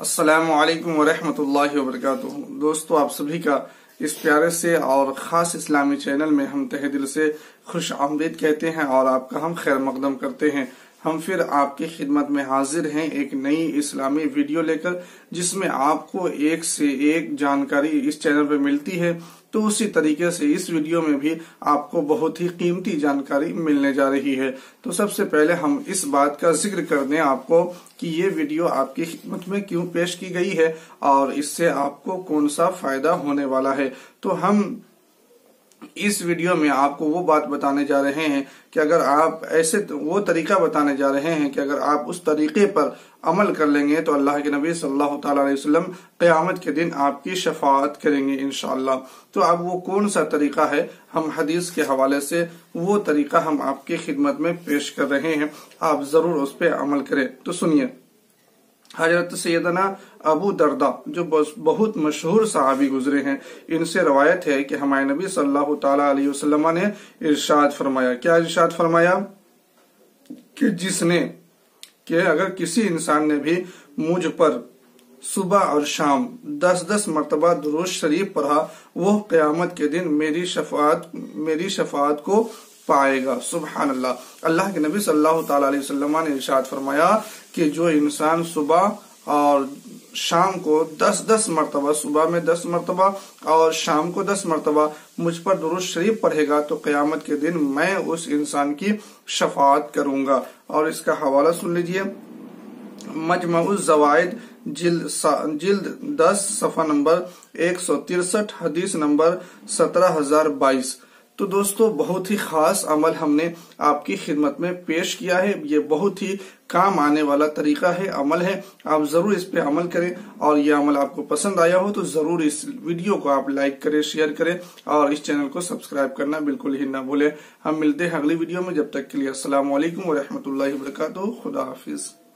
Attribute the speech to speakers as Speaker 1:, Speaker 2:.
Speaker 1: السلام علیکم ورحمۃ اللہ وبرکاتہ۔ دوستو، آپ سبھی کا اس پیارے سے اور خاص اسلامی چینل میں ہم تہ دل سے خوش آمدید کہتے ہیں اور آپ کا ہم خیر مقدم کرتے ہیں۔ ہم پھر آپ کی خدمت میں حاضر ہیں ایک نئی اسلامی ویڈیو لے کر، جس میں آپ کو ایک سے ایک جانکاری اس چینل پہ ملتی ہے۔ تو اسی طریقے سے اس ویڈیو میں بھی آپ کو بہت ہی قیمتی جانکاری ملنے جا رہی ہے۔ تو سب سے پہلے ہم اس بات کا ذکر کر دیں آپ کو کہ یہ ویڈیو آپ کی خدمت میں کیوں پیش کی گئی ہے اور اس سے آپ کو کون سا فائدہ ہونے والا ہے۔ تو ہم اس ویڈیو میں آپ کو وہ بات بتانے جا رہے ہیں کہ اگر آپ ایسے وہ طریقہ بتانے جا رہے ہیں کہ اگر آپ اس طریقے پر عمل کر لیں گے تو اللہ کے نبی صلی اللہ تعالی علیہ وسلم قیامت کے دن آپ کی شفاعت کریں گے انشاءاللہ۔ تو اب وہ کون سا طریقہ ہے؟ ہم حدیث کے حوالے سے وہ طریقہ ہم آپ کی خدمت میں پیش کر رہے ہیں۔ آپ ضرور اس پہ عمل کریں۔ تو سنیے۔ حضرت سیدنا ابو دردا جو بہت مشہور صحابی گزرے ہیں، ان سے روایت ہے کہ ہمارے نبی صلی اللہ تعالی علیہ وسلم نے ارشاد فرمایا۔ کیا ارشاد فرمایا؟ کہ جس نے کہ اگر کسی انسان نے بھی مجھ پر صبح اور شام دس دس مرتبہ دروش شریف پڑھا، وہ قیامت کے دن میری شفاعت میری شفاعت کو پائے گا۔ سبحان اللہ۔ اللہ کے نبی صلی اللہ تعالی علیہ وسلم نے ارشاد فرمایا کہ جو انسان صبح اور شام کو دس دس مرتبہ، صبح میں دس مرتبہ اور شام کو دس مرتبہ مجھ پر درست شریف پڑھے گا تو قیامت کے دن میں اس انسان کی شفاعت کروں گا۔ اور اس کا حوالہ سن لیجیے۔ مجمع الزوائد، جلد جلد دس، صفحہ نمبر ایک سو ترسٹھ، حدیث نمبر سترہ ہزار بائیس۔ تو دوستو، بہت ہی خاص عمل ہم نے آپ کی خدمت میں پیش کیا ہے۔ یہ بہت ہی کام آنے والا طریقہ ہے، عمل ہے۔ آپ ضرور اس پہ عمل کریں۔ اور یہ عمل آپ کو پسند آیا ہو تو ضرور اس ویڈیو کو آپ لائک کریں، شیئر کریں۔ اور اس چینل کو سبسکرائب کرنا بالکل ہی نہ بھولیں۔ ہم ملتے ہیں اگلی ویڈیو میں۔ جب تک کے لیے السلام علیکم ورحمۃ اللہ وبرکاتہ۔ خدا حافظ۔